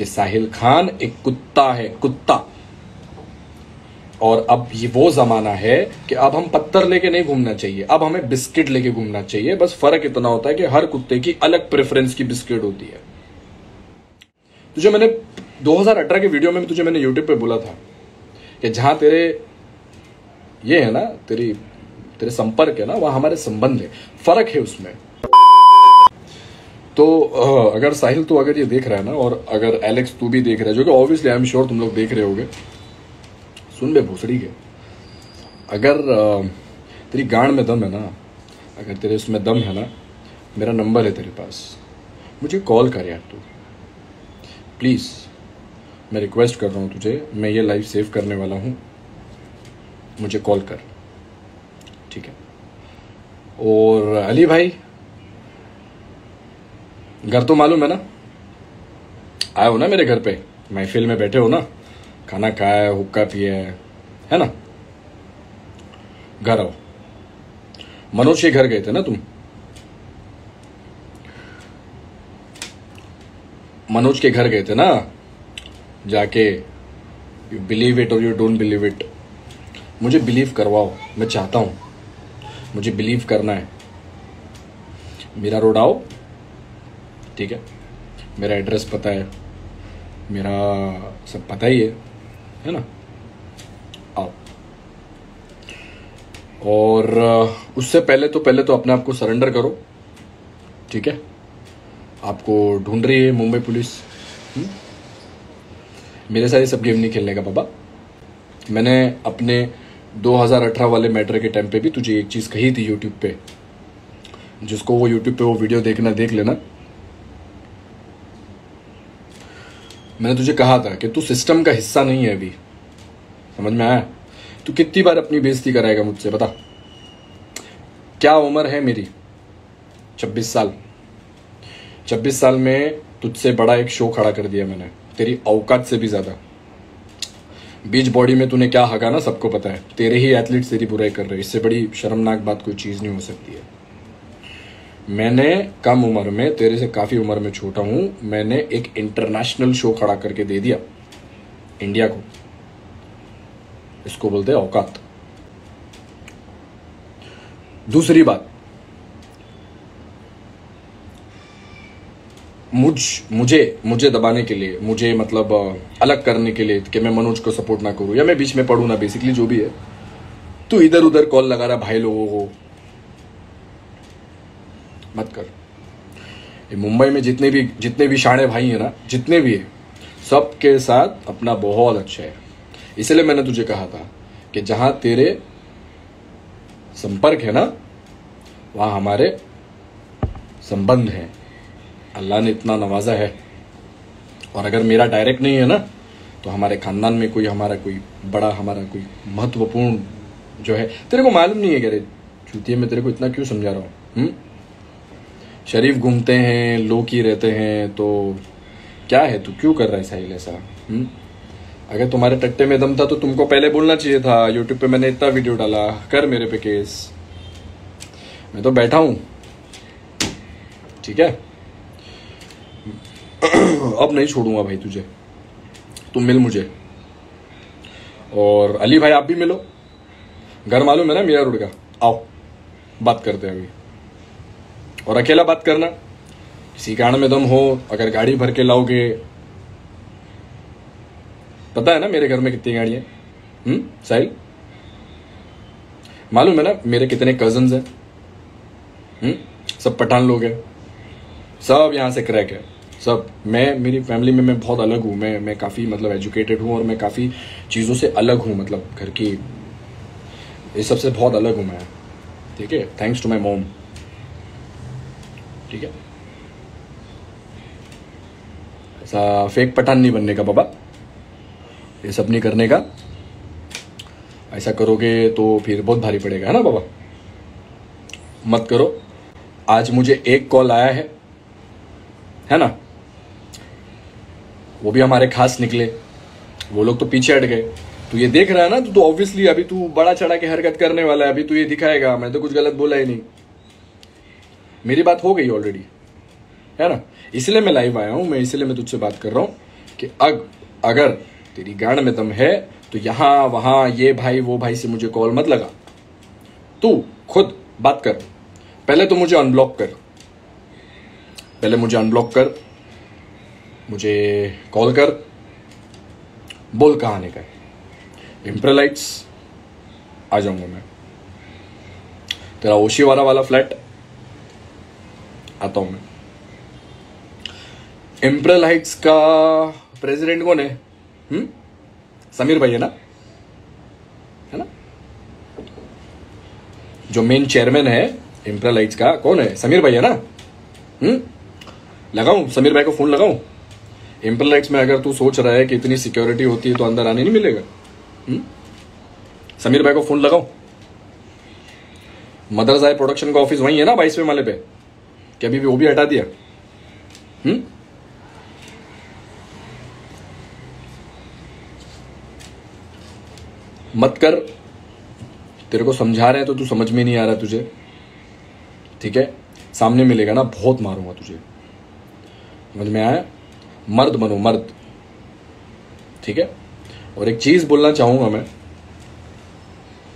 कि साहिल खान एक कुत्ता है, कुत्ता। और अब ये वो जमाना है कि अब हम पत्थर लेके नहीं घूमना चाहिए, अब हमें बिस्किट लेके घूमना चाहिए। बस फ़र्क इतना होता है कि हर कुत्ते की अलग प्रेफरेंस की बिस्किट होती है। तुझे मैंने 2018 के वीडियो में तुझे मैंने यूट्यूब पे बोला था कि जहाँ तेरे ये है ना, तेरी, तेरे संपर्क है ना, वहाँ हमारे संबंध है। फ़र्क है उसमें। तो अगर साहिल तो अगर ये देख रहा है ना, और अगर एलेक्स तू भी देख रहा है, जो कि ऑब्वियसली आई एम श्योर तुम लोग देख रहे होगे, सुन बे भूसड़ी के। अगर तेरी गांड में दम है ना, अगर तेरे उसमें दम है ना, मेरा नंबर है तेरे पास। मुझे कॉल कर यार तू। प्लीज़ मैं रिक्वेस्ट कर रहा हूँ तुझे, मैं ये लाइफ सेव करने वाला हूँ। मुझे कॉल कर। ठीक है? और, अली भाई घर तो मालूम है ना? आए हो ना मेरे घर पे? महफिल में बैठे हो ना? खाना खाया है हुक्का पिया है है ना? घर आओ। मनोज के घर गए थे ना तुम? मनोज के घर गए थे ना? जाके यू बिलीव इट और यू डोंट बिलीव इट मुझे बिलीव करवाओ, मैं चाहता हूँ। मुझे बिलीव करना है। मेरा रोड आओ। ठीक है? मेरा एड्रेस पता है। मेरा सब पता ही है है ना? आओ। और उससे पहले तो पहले तो अपने आप को सरेंडर करो, ठीक है? आपको ढूंढ रही है मुंबई पुलिस हुँ? हम्म? मेरे साथ ये सब गेम नहीं खेलने का, बाबा। मैंने अपने 2018 वाले मैटर के टाइम पे भी तुझे एक चीज़ कही थी यूट्यूब पे। जिसको वो यूट्यूब पे वो वीडियो देखना देख लेना। मैंने तुझे कहा था कि तू सिस्टम का हिस्सा नहीं है अभी। समझ में आया? तू कितनी बार अपनी बेइज्जती कराएगा मुझसे, बता। क्या उम्र है मेरी? 26 साल। 26 साल में तुझसे बड़ा एक शो खड़ा कर दिया मैंने, तेरी औकात से भी ज़्यादा। बीच बॉडी में तूने क्या हगा ना सबको पता है। तेरे ही एथलीट तेरी बुराई कर रहे इससे बड़ी शर्मनाक बात कोई चीज़ नहीं हो सकती है। मैंने कम उम्र में, तेरे से काफ़ी उम्र में छोटा हूँ, मैंने एक इंटरनेशनल शो खड़ा करके दे दिया, इंडिया को। इसको बोलते हैं औकात। दूसरी बात, मुझ, मुझे मुझे दबाने के लिए, मुझे मतलब अलग करने के लिए कि मैं मनोज को सपोर्ट ना करूँ, या मैं बीच में पढ़ू ना बेसिकली जो भी है। तू इधर उधर कॉल लगा रहा, भाई लोगों को मत कर। ये मुंबई में जितने भी जितने भी शाणे भाई हैं ना, जितने भी हैं, सबके साथ अपना बहुत अच्छा है। इसलिए मैंने तुझे कहा था कि जहाँ तेरे संपर्क है ना, वहाँ हमारे संबंध है। अल्लाह ने इतना नवाजा है। और अगर मेरा डायरेक्ट नहीं है ना तो हमारे खानदान में कोई हमारा कोई बड़ा, हमारा कोई महत्वपूर्ण जो है, तेरे को मालूम नहीं है कह रहे चूतिए मैं तेरे को इतना क्यों समझा रहा हूँ? हम्म? शरीफ घूमते हैं ही रहते हैं तो क्या है? तू क्यों कर रहा है साहिल ऐसा? हम्म? अगर तुम्हारे टट्टे में दम था तो तुमको पहले बोलना चाहिए था। यूट्यूब पे मैंने इतना वीडियो डाला। कर मेरे पे केस मैं तो बैठा हूँ। ठीक है? अब नहीं छोड़ूँगा भाई तुझे। तुम मिल मुझे। और अली भाई, आप भी मिलो। घर मालूम है ना, मीरा रोड का आओ। बात करते हैं अभी और अकेला बात करना। किसी कारण में दम हो, अगर गाड़ी भर के लाओगे। पता है ना मेरे घर में कितनी गाड़ियाँ हम्म साहिल? मालूम है ना मेरे कितने कज़न हैं? हम्म सब पठान लोग हैं। सब यहाँ से क्रैक है। सब, मैं, मेरी फैमिली में मैं बहुत अलग हूँ। मैं मैं काफ़ी मतलब एजुकेटेड हूँ और मैं काफ़ी चीज़ों से अलग हूँ। मतलब घर की, इस सबसे बहुत अलग हूँ मैं। ठीक है? थैंक्स टू माई मोम ठीक है। ऐसा फेक पठान नहीं बनने का, बाबा। ये सब नहीं करने का। ऐसा करोगे तो फिर बहुत भारी पड़ेगा, है ना, बाबा? मत करो। आज मुझे एक कॉल आया है है ना? वो भी हमारे खास निकले। वो लोग तो पीछे हट गए। तू ये देख रहा है ना तो ऑब्वियसली अभी तू बड़ा चढ़ा के हरकत करने वाला है। अभी तू ये दिखाएगा। मैं तो कुछ गलत बोला ही नहीं। मेरी बात हो गई ऑलरेडी है ना? इसलिए मैं लाइव आया हूँ, मैं इसलिए मैं तुझसे बात कर रहा हूँ कि अग, अगर तेरी गांड में दम है तो यहाँ, वहाँ, ये भाई, वो भाई से मुझे कॉल मत लगा। तू खुद बात कर। पहले तो मुझे अनब्लॉक कर। पहले मुझे अनब्लॉक कर। मुझे कॉल कर। बोल कहाँ आने का इम्प्रेलाइट्स आ जाऊँगा मैं। तेरा ओशीवाला वाला फ्लैट आता हूँ मैं। इम्प्रेल हाइट्स का प्रेसिडेंट कौन है? हम्म? समीर भाई है ना? है ना? जो मेन चेयरमैन है इम्प्रेल हाइट्स का, कौन है? समीर भाई है ना? हम्म? लगाऊँ? समीर भाई को फ़ोन लगाऊँ? इम्पलाइट्स में अगर तू सोच रहा है कि इतनी सिक्योरिटी होती है तो अंदर आने नहीं मिलेगा? हम्म? समीर भाई को फ़ोन लगाओ मदर्स आई प्रोडक्शन का ऑफ़िस वही है ना, बाईसवें माले पे? क्या अभी वो भी हटा दिया। हम्म? मत कर। तेरे को समझा रहे हैं तो तू समझ में नहीं आ रहा तुझे। ठीक है? सामने मिलेगा ना, बहुत मारूँगा तुझे। समझ में आया? मर्द बनो, मर्द। ठीक है? और एक चीज़ बोलना चाहूँगा मैं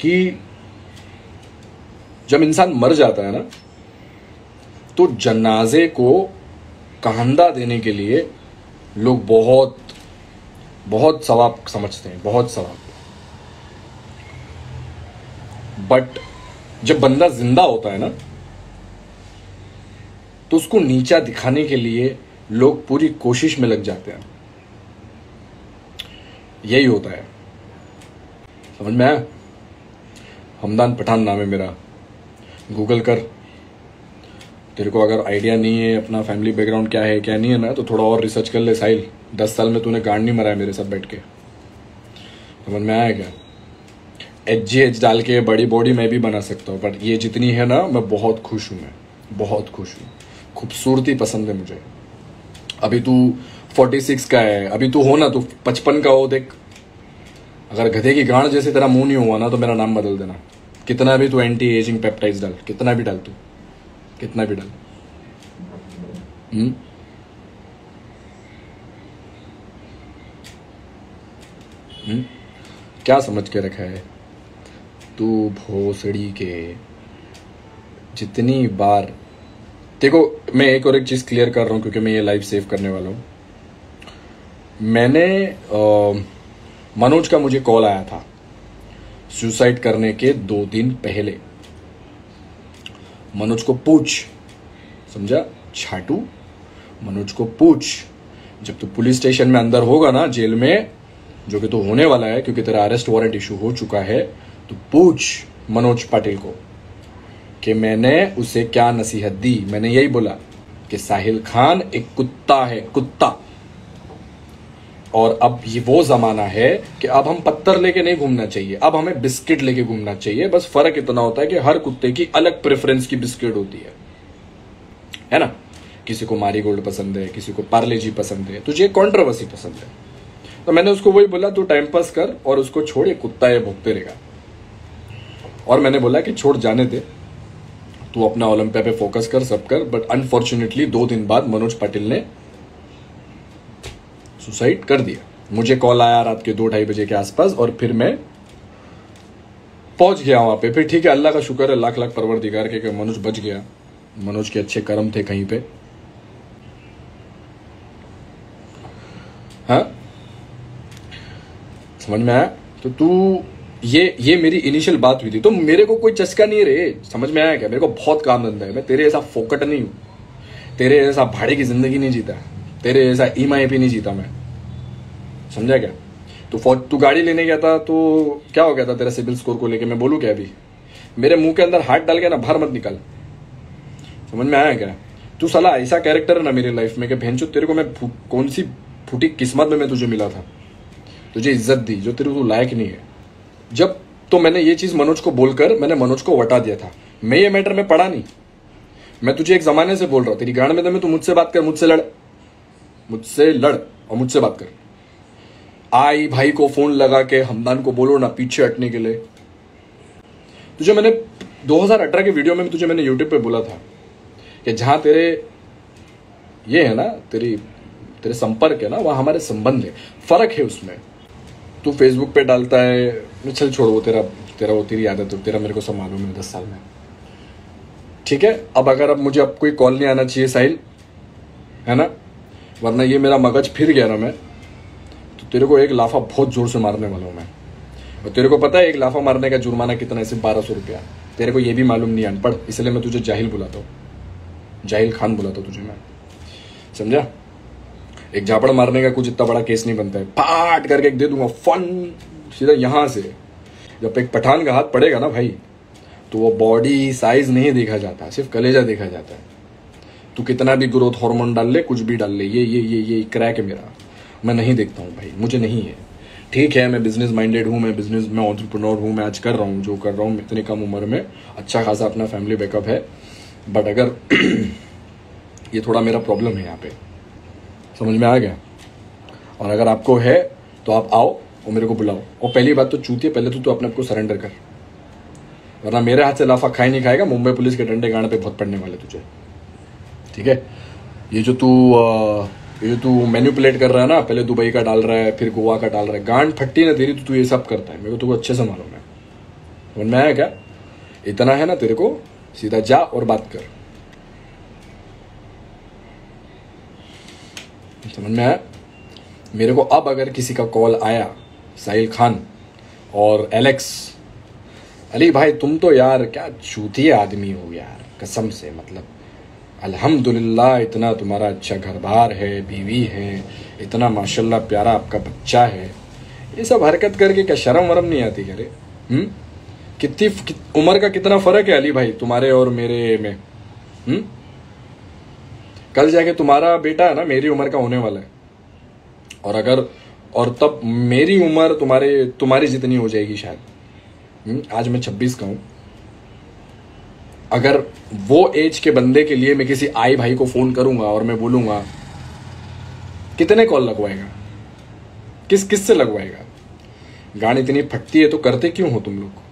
कि जब इंसान मर जाता है ना तो जनाजे को कहंदा देने के लिए लोग बहुत बहुत सवाब समझते हैं, बहुत सवाब। बट जब बंदा ज़िंदा होता है ना तो उसको नीचा दिखाने के लिए लोग पूरी कोशिश में लग जाते हैं। यही होता है। समझ में आया? हमदान पठान नाम है मेरा। गूगल कर। तेरे को अगर आइडिया नहीं है, अपना फैमिली बैकग्राउंड क्या है, क्या नहीं है ना तो थोड़ा और रिसर्च कर ले, साहिल। दस साल में तूने गांड नहीं मरा है मेरे साथ बैठ के। समझ में आया क्या? एच जी एच डाल के बड़ी बॉडी मैं भी बना सकता हूँ बट ये जितनी है ना, मैं बहुत खुश हूँ मैं। बहुत खुश हूँ। खूबसूरती पसंद है मुझे। अभी तू फोर्टी सिक्स का है, अभी तू हो ना, तू पचपन का हो, देख। अगर गधे की गांड जैसे तेरा मुँह नहीं हुआ ना तो मेरा नाम बदल देना। कितना भी तू एंटी एजिंग पेप्टाइड्स डाल, कितना भी डाल तू। कितना भी डाल। हम्म? हम्म? क्या समझ के रखा है? तू भोसड़ी के जितनी बार देखो, मैं एक और एक चीज़ क्लियर कर रहा हूँ क्योंकि मैं ये लाइफ सेव करने वाला हूँ। मैंने मनोज का मुझे कॉल आया था। सुसाइड करने के दो दिन पहले। मनोज को पूछ। समझा? छाटू, मनोज को पूछ। जब तू पुलिस स्टेशन में अंदर होगा ना, जेल में, जो कि तो होने वाला है, क्योंकि तेरा अरेस्ट वारंट इशू हो चुका है तो पूछ मनोज पाटिल को कि मैंने उसे क्या नसीहत दी? मैंने यही बोला कि साहिल खान एक कुत्ता है, कुत्ता। और अब ये वो जमाना है कि अब हम पत्थर लेके नहीं घूमना चाहिए। अब हमें बिस्किट लेके घूमना चाहिए। बस फ़र्क इतना होता है कि हर कुत्ते की अलग प्रेफरेंस की बिस्किट होती है। है ना? किसी को मारी गोल्ड पसंद है, किसी को पार्ले जी पसंद है तुझे कॉन्ट्रोवर्सी पसंद है। तो मैंने उसको वही बोला, तू टाइम पास कर और उसको छोड़ कुत्ता ये भोगते रहेगा। और मैंने बोला कि छोड़, जाने दे। तू अपना ओलंपिया पे फोकस कर, सब कर बट अनफॉर्चुनेटली दो दिन बाद मनोज पाटिल ने सुसाइड कर दिया। मुझे कॉल आया रात के दो ढाई बजे के आसपास और फिर मैं पहुँच गया वहाँ पे। फिर ठीक है, अल्लाह का शुक्र है, लाख लाख परवर दिगार के मनोज बच गया। मनोज के अच्छे कर्म थे कहीं पे। हाँ? समझ में आया? तो तू, ये ये मेरी इनिशियल बात हुई थी। तो मेरे को कोई चस्का नहीं रहे समझ में आया क्या? मेरे को बहुत काम धंधा है। मैं तेरे ऐसा फोकट नहीं हूँ। तेरे ऐसा भाड़े की ज़िंदगी नहीं जीता। तेरे ऐसा ई नहीं जीता मैं। समझा क्या? तो फौज तू गाड़ी लेने गया था तो क्या हो गया था तेरा सिविल स्कोर को लेके? मैं बोलू क्या अभी? मेरे मुँह के अंदर हाथ डाल के ना बाहर मत निकल। समझ में आया क्या? तू सला ऐसा कैरेक्टर है ना मेरी लाइफ में कि बहन तेरे को मैं कौन सी फूटी किस्मत में मैं तुझे मिला था? तुझे इज़्ज़त दी, जो तेरे को लायक नहीं है। जब तो मैंने ये चीज़ मनोज को बोलकर मैंने मनोज को वटा दिया था। मैं ये मैटर में पढ़ा नहीं। मैं तुझे एक जमाने से बोल रहा हूँ, तेरी गाड़ में दमे तू मुझसे बात कर, मुझसे लड़। मुझसे लड़ और मुझसे बात कर। आई भाई को फ़ोन लगा के हमदान को बोलो ना पीछे हटने के लिए। तुझे मैंने 2018 के वीडियो में तुझे मैंने यूट्यूब पे बोला था कि जहाँ तेरे ये है ना, तेरी, तेरे संपर्क है ना, वह हमारे संबंध है। फ़र्क है उसमें। तू फेसबुक पे डालता है चल छोड़ वो तेरा तेरा वो तेरी आदत है तेरा मेरे को सब मालूम है दस साल में। ठीक है? अब अगर अब मुझे अब कोई कॉल नहीं आना चाहिए साहिल, है ना? वरना ये मेरा मगज फिर गया ना मैं। तो तेरे को एक लाफा बहुत ज़ोर से मारने वाला हूँ मैं। और तेरे को पता है, एक लाफा मारने का जुर्माना कितना है? सिर्फ़ बारह सौ रुपया। तेरे को ये भी मालूम नहीं अनपढ़, इसलिए मैं तुझे जाहिल बुलाता हूँ। जाहिल खान बुलाता हूँ तुझे मैं। समझा? एक झापड़ मारने का कुछ इतना बड़ा केस नहीं बनता है। फाट करके एक दे दूँगा, फन! सीधा यहाँ से। जब एक पठान का हाथ पड़ेगा ना भाई तो वो बॉडी साइज़ नहीं देखा जाता, सिर्फ़ कलेजा देखा जाता है। तू कितना भी ग्रोथ हार्मोन डाल ले, कुछ भी डाल ले, ये ये ये ये क्रैक है मेरा। मैं नहीं देखता हूँ भाई, मुझे नहीं है। ठीक है, मैं बिज़नेस माइंडेड हूँ, मैं बिज़नेस में ऑन्टरप्रनोर हूँ, मैं आज कर रहा हूँ, जो कर रहा हूँ इतनी कम उम्र में अच्छा खासा अपना फैमिली बैकअप है। बट अगर ये थोड़ा मेरा प्रॉब्लम है यहाँ पे। समझ में आ गया? और अगर आपको है तो आप आओ और मेरे को बुलाओ। और पहली बात तो चूतिए पहले तो तू अपने आप को सरेंडर कर। वरना मेरे हाथ से लाफा खाई नहीं खाएगा, मुंबई पुलिस के डंडे गाने पे बहुत पड़ने वाले तुझे। ठीक है? ये जो तू ये तू मैन्युपुलेट कर रहा है ना, पहले दुबई का डाल रहा है, फिर गोवा का डाल रहा है। गांड फट्टी ना तेरी तो तू ये सब करता है। मेरे को तुझको अच्छे से मालूम है। समझ में आया क्या? इतना है ना तेरे को, सीधा जा और बात कर। समझ में मेरे को अब अगर किसी का कॉल आया, साहिल खान और एलेक्स, अली भाई, तुम तो यार क्या चूतिया आदमी हो यार, कसम से मतलब। अल्हम्दुलिल्लाह इतना तुम्हारा अच्छा घर बार है बीवी है इतना माशाल्लाह प्यारा आपका बच्चा है। ये सब हरकत करके क्या शर्म वरम नहीं आती करे हम्म? कितनी कि, उम्र का कितना फ़र्क है अली भाई तुम्हारे और मेरे में? हम्म? कल जाके तुम्हारा बेटा है ना मेरी उम्र का होने वाला है। और अगर और तब मेरी उम्र तुम्हारे तुम्हारी जितनी हो जाएगी शायद। हम्म, आज मैं छब्बीस का हूँ। अगर वो एज के बंदे के लिए मैं किसी आई भाई को फ़ोन करूँगा और मैं बोलूँगा, कितने कॉल लगवाएगा? किस किस से लगवाएगा? गाड़ी इतनी फटती है तो करते क्यों हो तुम लोग?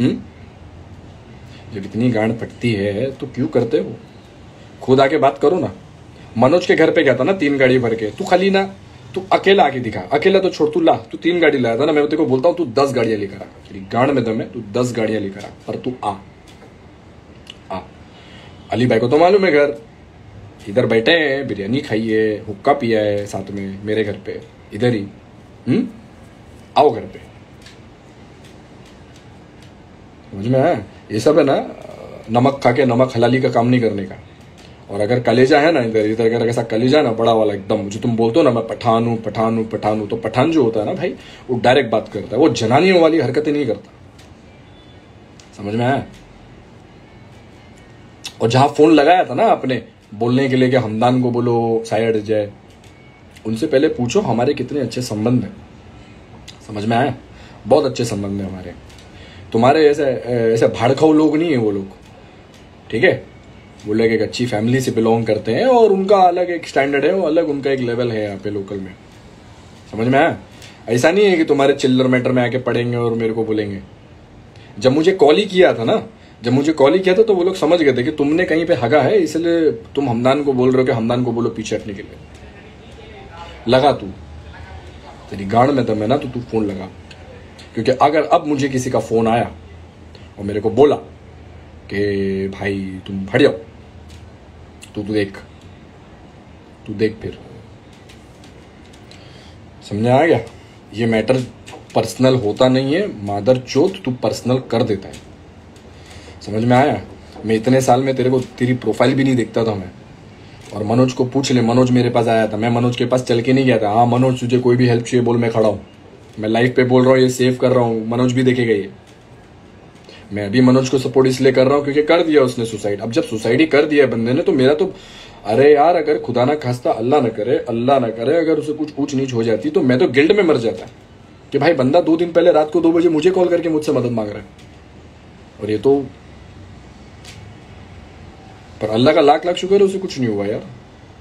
हम्म? जब इतनी गांड फटती है तो क्यों करते हो? खुद आके बात करो ना। मनोज के घर पे गया था ना तीन गाड़ी भर के। तू खाली ना, तू अकेला आके दिखा। अकेला तो छोड़, तू ला। तू तीन गाड़ी लाया था ना। मैं तेरे को बोलता हूँ, तू दस गाड़ियाँ लेकर आ। गांड में दम है, तू दस गाड़ियाँ लेकर आ, पर तू आ। अली भाई को तो मालूम है घर। इधर बैठे हैं, बिरयानी खाई है हुक्का पिया है साथ में मेरे घर पे। इधर ही। हम्म? आओ घर पे। समझ में ये सब है ना, नमक खा के नमक हलाली का काम नहीं करने का। और अगर कलेजा है ना इधर इधर अगर ऐसा कलेजा है ना बड़ा वाला एकदम, जो तुम बोलते हो ना, मैं पठान पठान पठान हूँ तो पठान जो होता है ना भाई, वो डायरेक्ट बात करता है। वो जनानियों वाली हरकतें नहीं करता। समझ में आया? और जहाँ फ़ोन लगाया था ना आपने, बोलने के लिए कि हमदान को बोलो साइड जाए उनसे पहले पूछो, हमारे कितने अच्छे संबंध हैं। समझ में आया? बहुत अच्छे संबंध हैं हमारे। तुम्हारे ऐसे ऐसे भाड़खाऊ लोग नहीं है वो लोग। ठीक है? वो लोग एक अच्छी फैमिली से बिलोंग करते हैं और उनका अलग एक स्टैंडर्ड है, वो अलग उनका एक लेवल है यहाँ पे लोकल में। समझ में आया? ऐसा नहीं है कि तुम्हारे चिल्लर मैटर में आके पढ़ेंगे और मेरे को बोलेंगे। जब मुझे कॉल ही किया था ना जब मुझे कॉल ही किया था तो वो लोग समझ गए थे कि तुमने कहीं पे हगा है, इसलिए तुम हमदान को बोल रहे हो कि हमदान को बोलो पीछे हटने के लिए। लगा तू। तेरी गाड़ में दम है ना तो तू फ़ोन लगा। क्योंकि अगर अब मुझे किसी का फ़ोन आया और मेरे को बोला कि भाई तुम हट जाओ, तू तू देख। तू देख फिर। समझ आ गया? ये मैटर पर्सनल होता नहीं है। मादर चोत तू पर्सनल कर देता है। समझ में आया? मैं इतने साल में तेरे को तेरी प्रोफ़ाइल भी नहीं देखता था मैं। और मनोज को पूछ ले, मनोज मेरे पास आया था। मैं मनोज के पास चल के नहीं गया था। हाँ मनोज, तुझे कोई भी हेल्प चाहिए बोल, मैं खड़ा हूँ। मैं लाइव पे बोल रहा हूँ, ये सेव कर रहा हूँ। मनोज भी देखेगा ये मैं अभी मनोज को सपोर्ट इसलिए कर रहा हूँ क्योंकि कर दिया उसने सुसाइड अब जब सुसाइड ही कर दिया बंदे ने तो मेरा तो अरे यार, अगर खुदा ना खास्ता, अल्लाह ना करे, अल्लाह ना करे, अगर उसे कुछ ऊंच नीच हो जाती तो मैं तो गिल्ड में मर जाता। कि भाई बंदा दो दिन पहले रात को दो बजे मुझे कॉल करके मुझसे मदद मांग रहा है। और ये तो पर अल्लाह का लाख लाख शुक्र है उसे कुछ नहीं हुआ यार।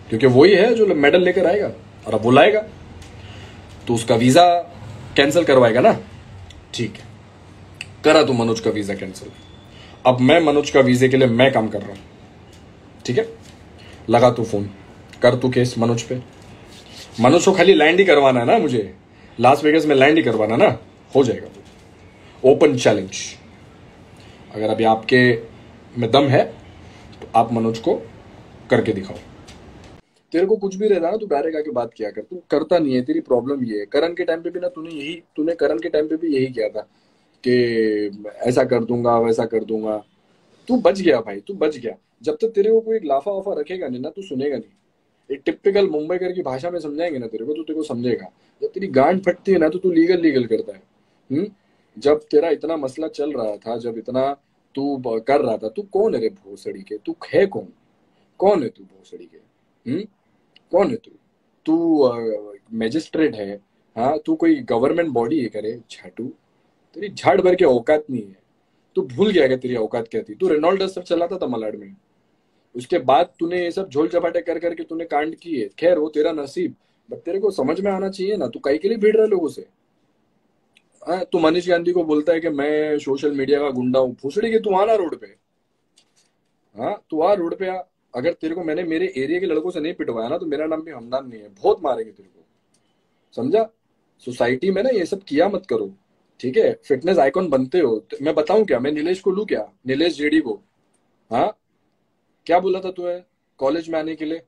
क्योंकि वही है जो मेडल लेकर आएगा, और अब वो लाएगा। तो उसका वीज़ा कैंसिल करवाएगा ना? ठीक है। करा तू मनोज का वीज़ा कैंसिल। अब मैं मनोज का वीजे के लिए मैं काम कर रहा हूँ। ठीक है? लगा तू फ़ोन। कर तू केस मनोज पे। मनोज को खाली लैंड ही करवाना है ना मुझे? लास वेगस में लैंड ही करवाना ना? हो जाएगा ओपन चैलेंज अगर अभी आपके में दम है तो आप मनोज को करके दिखाओ। तेरे को कुछ भी रहता ना, तू डायरेक्ट आके बात किया कर। तू करता नहीं है, तेरी प्रॉब्लम ये है। करण के टाइम पे भी ना तूने यही, तूने करण के टाइम पे भी यही किया था कि ऐसा कर दूँगा, वैसा कर दूँगा। तू बच गया भाई, तू बच गया। जब तक तेरे को कोई लाफा वाफा रखेगा नहीं ना, तू सुनेगा नहीं। एक टिपिकल मुंबई कर की भाषा में समझाएँगे ना तेरे को तो तेरे को समझेगा। जब तेरी गांड फटती है ना तो तू लीगल लीगल करता है। हम्म? जब तेरा इतना मसला चल रहा था, जब इतना तू कर रहा था, तू कौन है रे भोसड़ी के? तू है कौन? कौन है तू भोसड़ी के? हम्म? कौन है तू? तू मैजिस्ट्रेट है हाँ? तू कोई गवर्नमेंट बॉडी है करे झाटू। तेरी झाड़ भर के औकात नहीं है। तू भूल गया क्या तेरी औकात क्या थी? तू रेनॉल्ड सब चलाता था मलाड में। उसके बाद तूने ये सब झोल चपाटे कर करके तूने कांड किए। खैर, वो तेरा नसीब। बट तेरे को समझ में आना चाहिए ना। तू कई के लिए भीड़ रहा लोगों से? तू मनीष गांधी को बोलता है कि मैं सोशल मीडिया का गुंडा हूँ। फुसड़ी के तू आना रोड पे? हाँ तू आ रोड पे आ। अगर तेरे को मैंने मेरे एरिया के लड़कों से नहीं पिटवाया ना तो मेरा नाम भी हमदान नहीं है। बहुत मारेंगे तेरे को। समझा? सोसाइटी में ना ये सब किया मत करो। ठीक है? फिटनेस आइकॉन बनते हो। तो मैं बताऊँ क्या? मैं नीलेश को लू क्या? नीलेश जेडी को। हाँ? क्या बोला था तू कॉलेज में आने के लिए?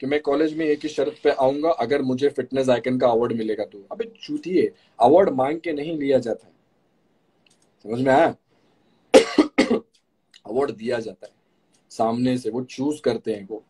कि मैं कॉलेज में एक ही शर्त पे आऊँगा, अगर मुझे फिटनेस आइकन का अवार्ड मिलेगा तो। अबे चूतिए अवार्ड मांग के नहीं लिया जाता है। समझ में आया? अवार्ड दिया जाता है। सामने से वो चूज़ करते हैं वो।